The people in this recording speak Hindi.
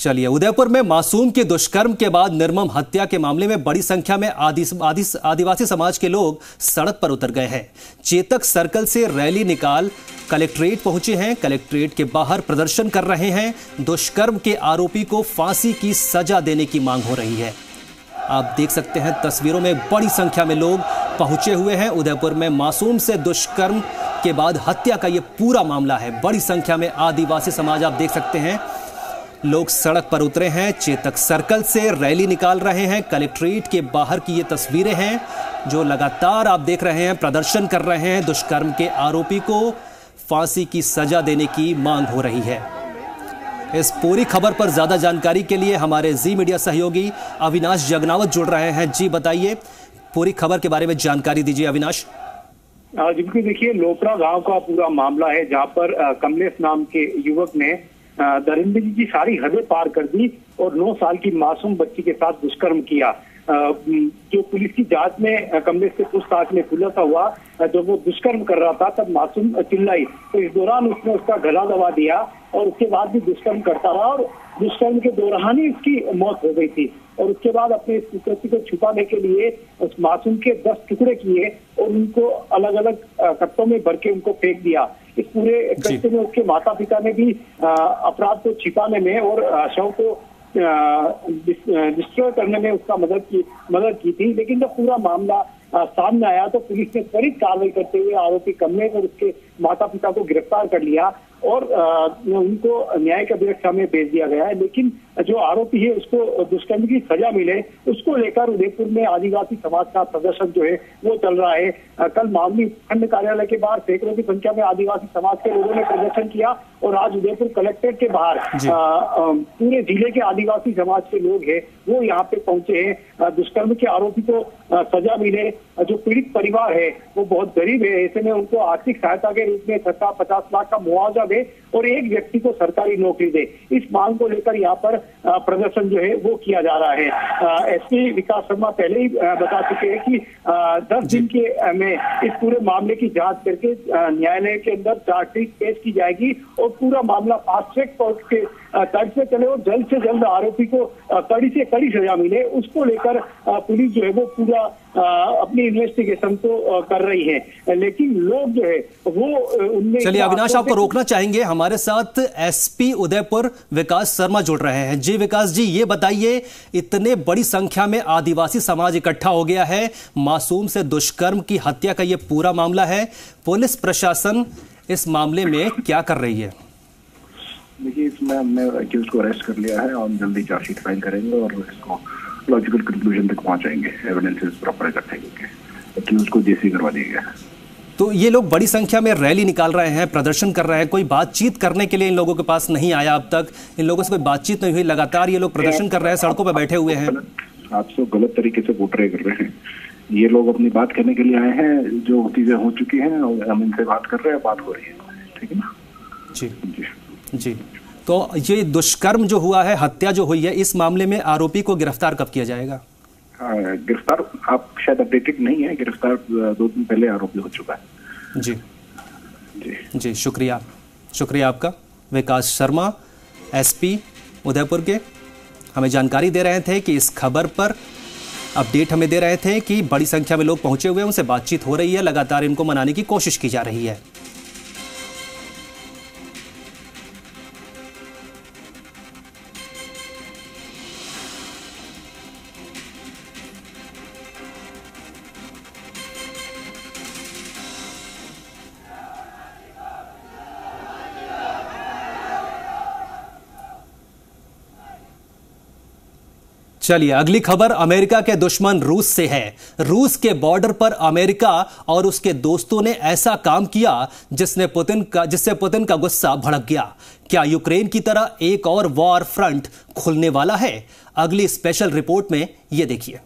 चलिए उदयपुर में मासूम के दुष्कर्म के बाद निर्मम हत्या के मामले में बड़ी संख्या में आदि, आदि, आदिवासी समाज के लोग सड़क पर उतर गए हैं। चेतक सर्कल से रैली निकाल कलेक्ट्रेट पहुँचे हैं। कलेक्ट्रेट के बाहर प्रदर्शन कर रहे हैं। दुष्कर्म के आरोपी को फांसी की सजा देने की मांग हो रही है। आप देख सकते हैं तस्वीरों में बड़ी संख्या में लोग पहुँचे हुए हैं। उदयपुर में मासूम से दुष्कर्म के बाद हत्या का ये पूरा मामला है। बड़ी संख्या में आदिवासी समाज आप देख सकते हैं लोग सड़क पर उतरे हैं, चेतक सर्कल से रैली निकाल रहे हैं, कलेक्ट्रेट के बाहर की ये तस्वीरें हैं, जो लगातार आप देख रहे हैं, प्रदर्शन कर रहे हैं, दुष्कर्म के आरोपी को फांसी की सजा देने की मांग हो रही है। इस पूरी खबर पर ज़्यादा जानकारी के लिए हमारे जी मीडिया सहयोगी अविनाश जगनावत जुड़ रहे हैं। जी बताइए, पूरी खबर के बारे में जानकारी दीजिए अविनाश। जिनकी देखिए, लोपरा गाँव का पूरा मामला है, जहाँ पर कमलेश नाम के युवक ने दरिंदगी की सारी हदें पार कर दी और नौ साल की मासूम बच्ची के साथ दुष्कर्म किया। जो पुलिस की जाँच में कमलेश से पूछताछ में खुलासा हुआ जब वो दुष्कर्म कर रहा था, तब मासूम चिल्लाई। तो इस दौरान उसने उसका गला दबा दिया और उसके बाद भी दुष्कर्म करता रहा और दुष्कर्म के दौरान ही उसकी मौत हो गई थी। और उसके बाद अपने इस को छुपाने के लिए उस मासूम के दस टुकड़े किए और उनको अलग अलग कट्टों में भर के उनको फेंक दिया। इस पूरे कृत्य में उसके माता पिता ने भी अपराध को छिपाने में और शव को डिस्ट्रॉय करने में उसका मदद की मदद की थी। लेकिन जब पूरा मामला सामने आया तो पुलिस ने त्वरित कार्रवाई करते हुए आरोपी कमलेश और उसके माता पिता को गिरफ़्तार कर लिया और उनको न्यायिक अभिरक्षा में भेज दिया गया है। लेकिन जो आरोपी है उसको दुष्कर्म की सजा मिले उसको लेकर उदयपुर में आदिवासी समाज का प्रदर्शन जो है वो चल रहा है। कल मामली खंड कार्यालय के बाहर सैकड़ों की संख्या में आदिवासी समाज के लोगों ने प्रदर्शन किया और आज उदयपुर कलेक्ट्रेट के बाहर पूरे ज़िले के आदिवासी समाज के लोग हैं वो यहाँ पे पहुँचे हैं। दुष्कर्म के आरोपी को सजा मिले जो पीड़ित परिवार है वो बहुत गरीब है ऐसे में उनको आर्थिक सहायता के रूप में सरकार पचास लाख का मुआवजा दे और एक व्यक्ति को सरकारी नौकरी दे। इस मांग को लेकर यहाँ पर प्रदर्शन जो है वो किया जा रहा है। एसपी विकास शर्मा पहले ही बता चुके हैं कि दस दिन के में इस पूरे मामले की जाँच करके न्यायालय के अंदर चार्जशीट पेश की जाएगी और पूरा मामला फास्ट ट्रैक कोर्ट के तर्ज पे चले और जल्द से जल्द आरोपी को कड़ी से कड़ी सजा मिले। उसको लेकर पुलिस जो है वो पूरा अपनी इन्वेस्टिगेशन तो कर रही है। लेकिन लोग जो है वो उनमें चलिए अविनाश आपको रोकना चाहेंगे हमारे साथ एसपी उदयपुर विकास शर्मा जुड़ रहे हैं। जी विकास जी ये बताइए इतने बड़ी संख्या में आदिवासी समाज इकट्ठा हो गया है मासूम से दुष्कर्म की हत्या का ये पूरा मामला है पुलिस प्रशासन इस मामले में क्या कर रही है? देखिए इसमें हमने अक्यूज को अरेस्ट कर लिया है और जल्दी चार्जशीट फ़ाइल करेंगे और इसको लॉजिकल कंक्लूजन तक पहुंचाएँगे एविडेंसेस प्रॉपर इकट्ठे करके। अक्यूज को जेसी करवा दिया गया। तो ये लोग बड़ी संख्या में रैली निकाल रहे हैं प्रदर्शन कर रहे हैं कोई बातचीत करने के लिए इन लोगों के पास नहीं आया अब तक। इन लोगों से कोई बातचीत नहीं हुई लगातार ये लोग प्रदर्शन कर रहे हैं सड़कों पर बैठे हुए हैं। आप सब गलत तरीके से पोर्ट्रे कर रहे हैं। ये लोग अपनी बात करने के लिए आए हैं जो चीज़ें हो चुकी हैं हम इनसे बात कर रहे हैं बात हो रही है। ठीक है ना? जी। जी। जी। तो ये दुष्कर्म जो हुआ है हत्या जो हुई है इस मामले में आरोपी को गिरफ़्तार कब किया जाएगा? गिरफ़्तार आप शायद अपडेटेड नहीं है गिरफ़्तार दो दिन पहले आरोपी हो चुका है। जी। जी। जी शुक्रिया। शुक्रिया आपका। विकास शर्मा एसपी उदयपुर के। हमें जानकारी दे रहे थे कि इस खबर पर अपडेट हमें दे रहे थे कि बड़ी संख्या में लोग पहुँचे हुए हैं उनसे बातचीत हो रही है लगातार इनको मनाने की कोशिश की जा रही है। चलिए, अगली खबर अमेरिका के दुश्मन रूस से है। रूस के बॉर्डर पर अमेरिका और उसके दोस्तों ने ऐसा काम किया जिसने पुतिन का, जिससे पुतिन का गुस्सा भड़क गया। क्या यूक्रेन की तरह एक और वॉर फ्रंट खुलने वाला है? अगली स्पेशल रिपोर्ट में यह देखिए।